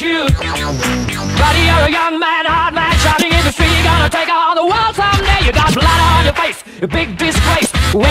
you. Buddy, you're a young man, hard man, shouting in the street. You're gonna take on the world someday. You got blood on your face, you big disgrace. Waving